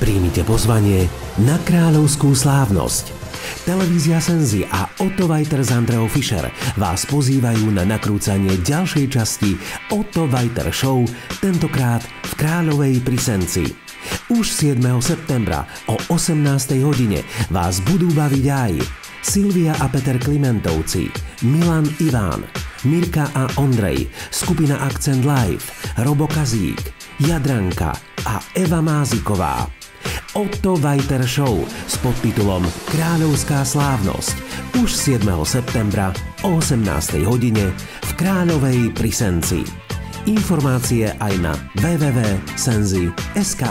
Príjmite pozvanie na kráľovskú slávnosť. Televízia Senzi a Otto Vajter s Andreou Fischer vás pozývajú na nakrúcanie ďalšej časti Otto Vajter Show, tentokrát v Kráľovej pri Senci. Už 7. septembra o 18. hodine vás budú baviť aj Silvia a Peter Klimentovci, Milan Iván, Mirka a Ondrej, skupina Accent Live, Robo Kazík, Jadranka a Eva Máziková. Otto Vajter Show s podtitulom Kráľovská slávnosť už 7. septembra o 18. hodine v Kráľovej pri Senci. Informácie aj na www.senzi.sk.